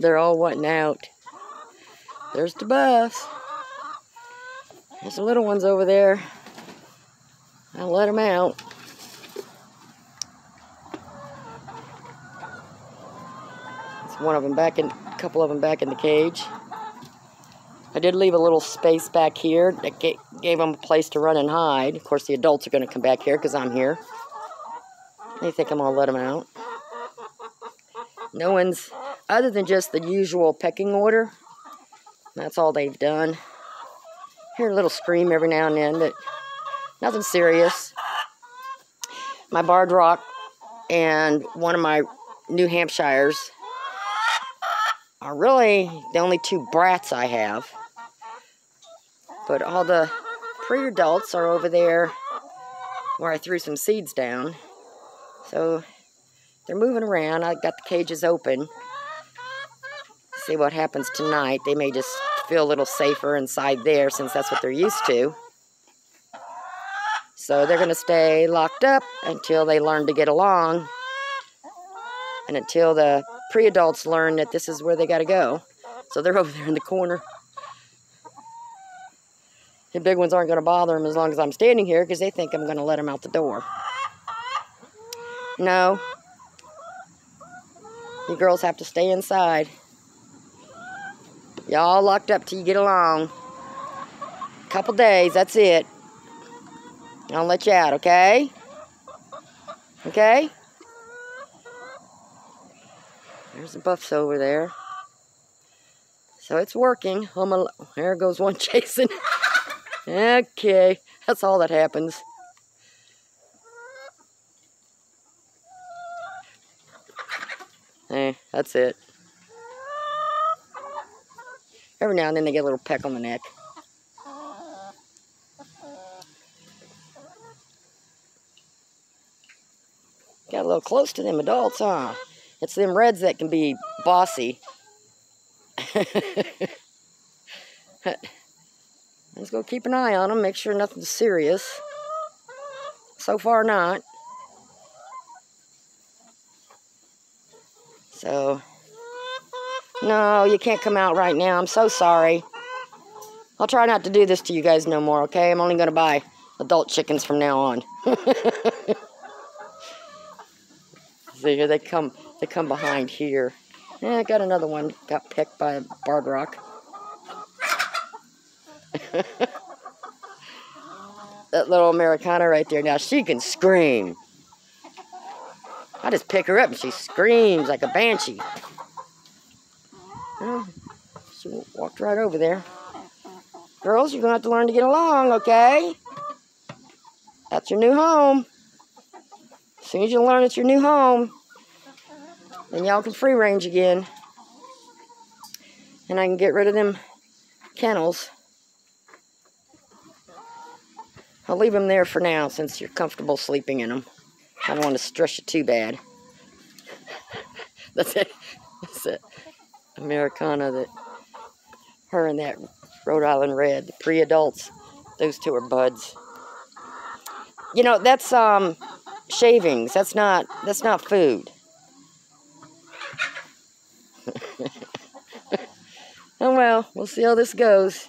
They're all wanting out. There's the bus. There's the little ones over there. I'll let them out. There's one of them back in, a couple of them back in the cage. I did leave a little space back here that gave them a place to run and hide. Of course, the adults are going to come back here because I'm here. They think I'm going to let them out. No one's, other than just the usual pecking order, that's all they've done. Hear a little scream every now and then, but nothing serious. My barred rock and one of my New Hampshires are really the only two brats I have. But all the pre-adults are over there where I threw some seeds down. So they're moving around. I got the cages open. See what happens tonight. They may just feel a little safer inside there since that's what they're used to. So they're going to stay locked up until they learn to get along and until the pre-adults learn that this is where they got to go. So they're over there in the corner. The big ones aren't going to bother them as long as I'm standing here because they think I'm going to let them out the door. No. You girls have to stay inside. Y'all locked up till you get along. Couple days, that's it. I'll let you out, okay? Okay? There's the buffs over there. So it's working. A, there goes one chasing. okay, that's all that happens. Hey, that's it. Every now and then they get a little peck on the neck. Got a little close to them adults, huh? It's them reds that can be bossy. Let's go keep an eye on them, make sure nothing's serious. So far, not. So, no, you can't come out right now. I'm so sorry. I'll try not to do this to you guys no more, okay? I'm only going to buy adult chickens from now on. See, here they come. They come behind here. Yeah, I got another one. Got picked by a barred rock. that little Americana right there. Now, she can scream. I just pick her up and she screams like a banshee. Well, she walked right over there. Girls, you're going to have to learn to get along, okay? That's your new home. As soon as you learn it's your new home, then y'all can free range again. And I can get rid of them kennels. I'll leave them there for now since you're comfortable sleeping in them. I don't want to stress you too bad. That's it. That's it. Americana that her and that Rhode Island Red, the pre-adults, those two are buds. You know, that's um shavings. That's not that's not food. oh well, we'll see how this goes.